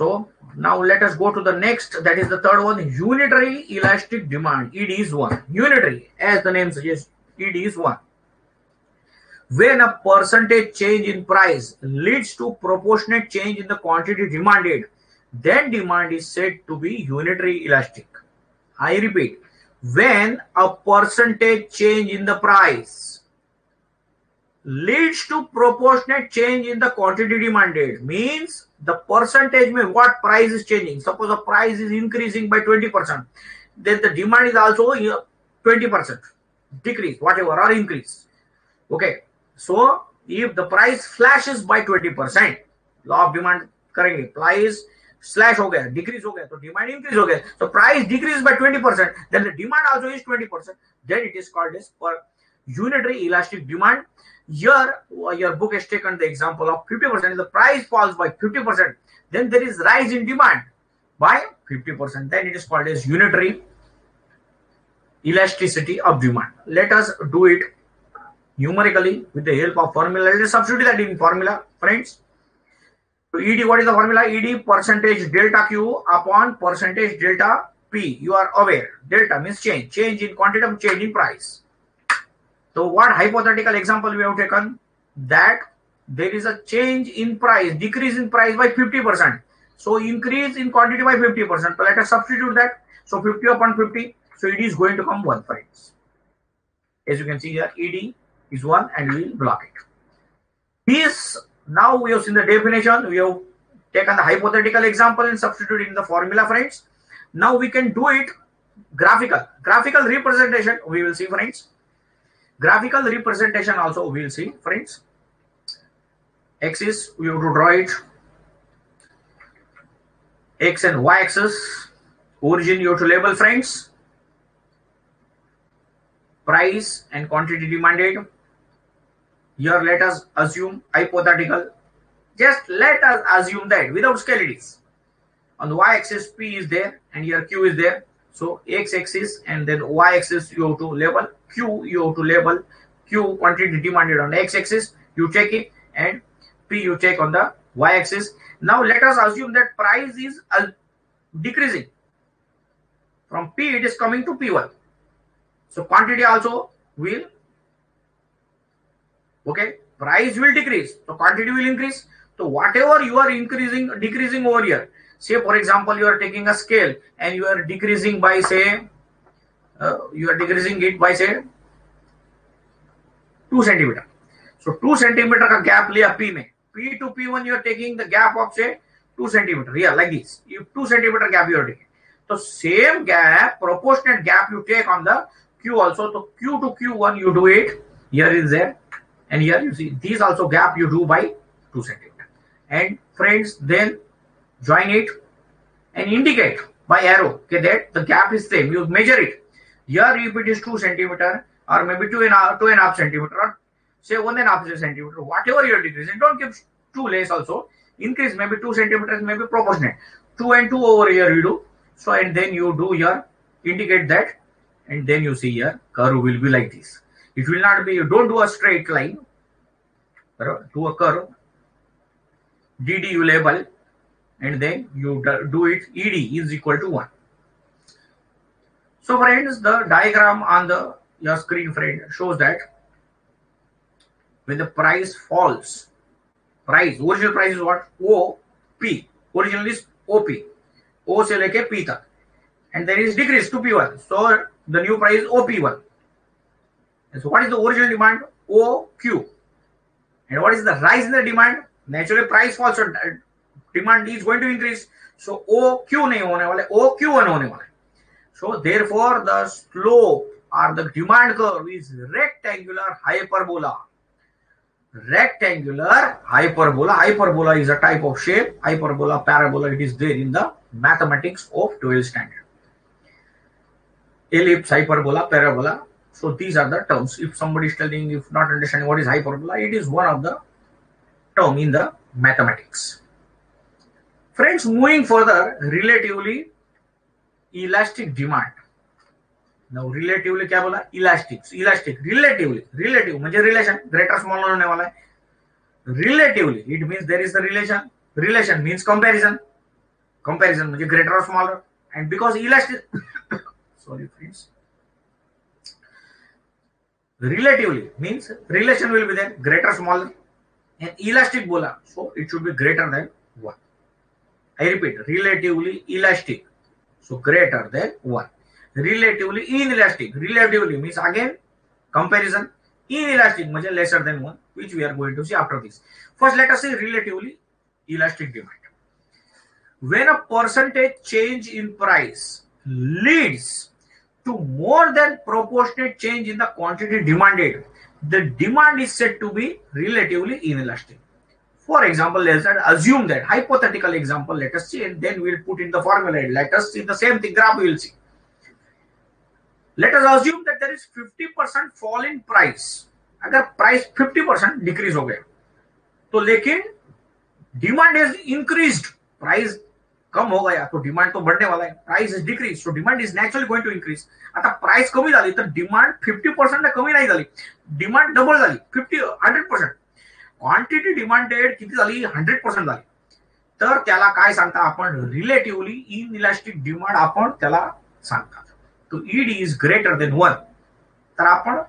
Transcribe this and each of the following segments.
So now let us go to the next. That is the third one. Unitary elastic demand. It is one. Unitary, as the name suggests, it is one. When a percentage change in price leads to proportionate change in the quantity demanded, then demand is said to be unitary elastic. I repeat, when a percentage change in the price leads to proportionate change in the quantity demanded means the percentage means what price is changing suppose the price is increasing by 20% then the demand is also 20% decrease whatever or increase okay so if the price flashes by 20% law of demand करेंगे price slash हो गया decrease हो गया तो demand increase हो गया तो price decrease by 20 percent then the demand also is 20 percent then it is called as per unitary elastic demand here uh, your book has taken the example of 50 percent the price falls by 50 percent then there is rise in demand by 50 percent then it is called as unitary elasticity of demand let us do it numerically with the help of formula let us substitute that in formula friends so ED, what is the formula? ED percentage delta Q upon percentage delta P. You are aware. Delta means change. Change in quantity of change in price. So what hypothetical example we have taken? That there is a change in price, decrease in price by 50%. So increase in quantity by 50%. So let us substitute that. So 50 upon 50. So it is going to come 1 friends. As you can see here, ED is 1 and we will block it. This now we have seen the definition, we have taken the hypothetical example and substituted in the formula, friends. Now we can do it graphical. Graphical representation, we will see, friends. Graphical representation also we will see, friends. X-axis, we have to draw it. X and Y axis. Origin, you have to label, friends. Price and quantity demanded here let us assume hypothetical just let us assume that without scale it is on the y-axis p is there and here q is there so x-axis and then y-axis you have to label. Q you have to label. Q quantity demanded on x-axis you check it. And p you check on the y-axis. Now let us assume that price is uh, decreasing. From p it is coming to p1 so quantity also will okay price will decrease. So quantity will increase. So whatever you are increasing decreasing over here say for example you are taking a scale and you are decreasing by say uh, you are decreasing it by say 2 centimeter so 2 centimeter का gap लिया p में p to p1 you are taking the gap of say 2 centimeter here like this if 2 centimeter gap you are taking so same gap proportionate gap you take on the q also so q to q1 you do it here is there and here you see these also gap you do by 2 centimeter and friends then join it and indicate by arrow okay that the gap is same. You measure it. Here if it is 2 centimeter or maybe 2 and two and a half centimeter or say one and a half centimeter whatever you're decreasing don't keep two less also. Increase maybe 2 centimeters maybe proportionate. 2 and 2 over here you do. So and then you do your indicate that and then you see your curve will be like this. It will not be, you don't do a straight line, do a curve. DD you label and then you do it ed is equal to 1 so friends the diagram on the your screen friend shows that when the price falls price original price is what? O p. Original is op o se leke p tak and there is decrease to p1 so the new price is op1 and so what is the original demand? Oq and what is the rise in the demand? Naturally price falls so demand is going to increase. So OQ नहीं होने वाले OQ1 होने वाले. So therefore the slope or the demand curve is rectangular hyperbola. Rectangular hyperbola. Hyperbola is a type of shape. Hyperbola, parabola, it is there in the mathematics of 12th standard. Ellipse, hyperbola, parabola, so these are the terms. If somebody is telling, if not understanding what is hyperbola, it is one of the term in the mathematics. Friends, moving further, relatively elastic demand. Now, relatively kya bola elastic elastic relatively relative मुझे relation greater small hone wala hai relatively it means there is a relation relation means comparison comparison मुझे greater or smaller and because elastic sorry friends relatively means relation will be there greater smaller and elastic bola so it should be greater than 1 I repeat, relatively elastic. So greater than 1. Relatively inelastic. Relatively means again comparison. Inelastic means lesser than 1, which we are going to see after this. First, let us see relatively elastic demand. When a percentage change in price leads to more than proportionate change in the quantity demanded, the demand is said to be relatively inelastic. For example, let's assume that hypothetical example, let us see, and then we'll put in the formula. Let us see the same thing graph, we will see. Let us assume that there is 50% fall in price. अगर price 50% decrease हो गया तो लेकिन demand is increased price कम हो गया तो demand तो बढ़ने वाला है price is decrease so demand is नॅच्युअली going to increase आता प्राइस कमी झाली तर डिमांड फिफ्टी पर्सेंट कमी नाही झाली डिमांड डबल झाली fifty hundred percent Quantity demanded किती झाली? हंड्रेड पर्सेंट झाली. तर त्याला काय सांगता आपण? रिलेटिव्हली इन इलास्टिक डिमांड आपण त्याला सांगतात. तो ED is greater than one तर आपण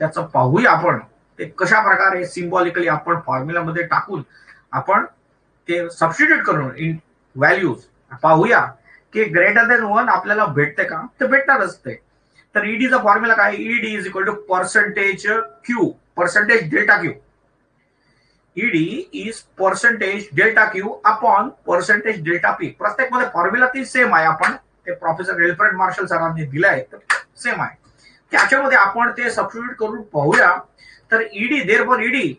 त्याचं पाहूया आपण. ते कशा प्रकारे सिम्बॉलिकली आपण फॉर्म्युलामध्ये टाकून आपण ते सबस्टिट्यूट करून इन व्हॅल्यूज पाहूया. की ग्रेटर देन वन आपल्याला भेटते का? ते भेटणारच ते. तर ईडीचा फॉर्म्युला काय? ED is equal to percentage Q percentage delta Q ED is percentage delta Q upon percentage delta P प्रत्येकमध्ये formula ती सेम आहे. आपण ते प्रोफेसर एल्फ्रेड मार्शल सरांनी दिलं आहे तर सेम आहे. त्याच्यामध्ये आपण ते सबस्टिट्यूट करून पाहूया. तर ईडी देर फॉर ईडी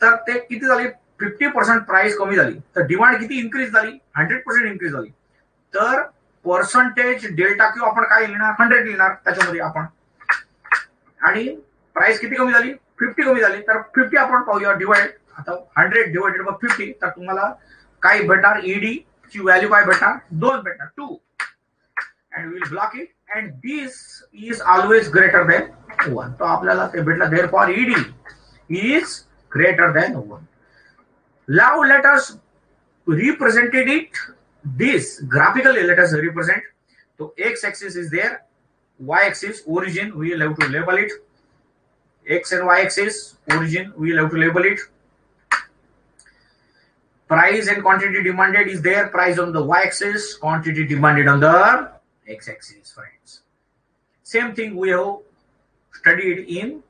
तर ते किती झाले? फिफ्टी पर्सेंट प्राइस कमी झाली. तर डिमांड किती इन्क्रीज झाली? हंड्रेड पर्सेंट इन्क्रीज झाली. तर पर्सेंटेज डेल्टा क्यू आपण काय लिहिणार? हंड्रेड लिहिणार त्याच्यामध्ये आपण. आणि प्राइस किती कमी झाली? फिफ्टी कमी झाली. तर फिफ्टी आपण पाहूया डिवाइड आता हंड्रेड डिवाइडेड बाय फिफ्टी तर तुम्हाला काय भेटणार ईडी ची व्हॅल्यू काय भेटणार दोन भेटणार two and will block it and this is always greater than one तो आपल्याला ते भेटला there for ED is greater than one us represented it this graphically. Let us represent. So x axis is there, y axis origin. We will have to label it. X and y axis origin. We to label it. Price and quantity demanded is there. Price on the y axis, quantity demanded on the x axis, friends. Same thing we have studied in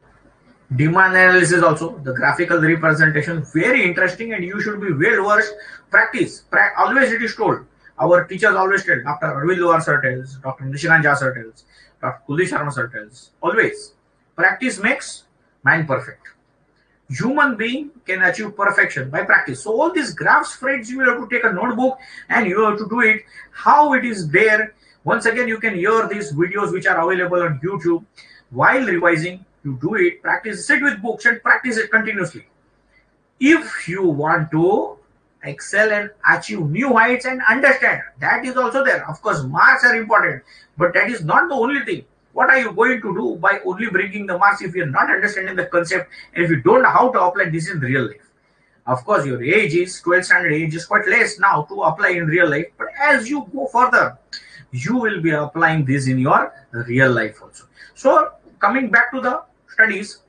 demand analysis also. The graphical representation very interesting and you should be well versed. Practice. Pra- always it is told. Our teachers always tell dr arvind loar sir tells dr nishikant jha sir tells dr kuldeep sharma sir tells always. Practice makes man perfect human being can achieve perfection by practice so all these graphs friends you will have to take a notebook and you have to do it how it is there once again you can hear these videos which are available on youtube while revising you do it, practice, sit with books and practice it continuously. If you want to excel and achieve new heights and understand, that is also there. Of course, marks are important, but that is not the only thing. What are you going to do by only bringing the marks if you're not understanding the concept and if you don't know how to apply this in real life? Of course, your age is 12 standard age is quite less now to apply in real life, but as you go further, you will be applying this in your real life also. So, coming back to the studies,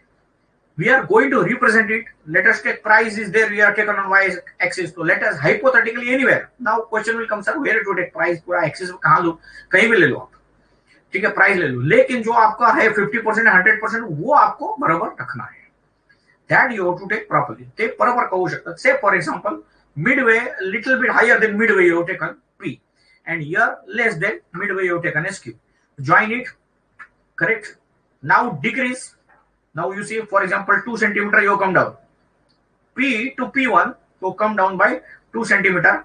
we are going to represent it. Let us take price is there, we are taken on y axis. So let us hypothetically anywhere. Now question will come, sir, where to take price पूरा axis कहाँ लो कहीं भी ले लो आप ठीक है price ले लो। लेकिन जो आपका है फिफ्टी परसेंट हंड्रेड परसेंट वो आपको बराबर रखना है। That you to take properly ते बरोबर करू शकतात say for example mid way little bit higher than mid way you taken P and you're less than mid way you taken S Q join it correct now decrease now you see for example two centimetre you come down P two P one you come down by two centimetre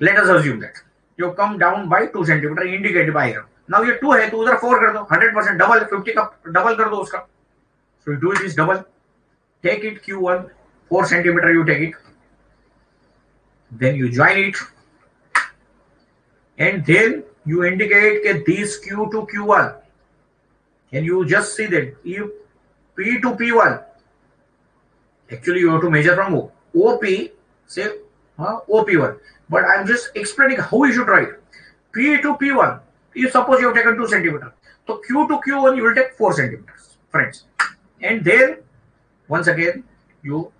let us assume that you come down by two centimetre indicate by now ये two है तो उधर four कर दो hundred percent double fifty का double कर दो उसका। So do it is double take it Q one four centimetre you take it then you join it and then you indicate के this Q two Q one and you just see see you P two P one actually you have to measure from O P say uh, OP1. But I'm just explaining how you should write. P to P1, if suppose you have taken 2 centimeter. So Q to Q1 you will take 4 centimeters, friends. And there, once again, you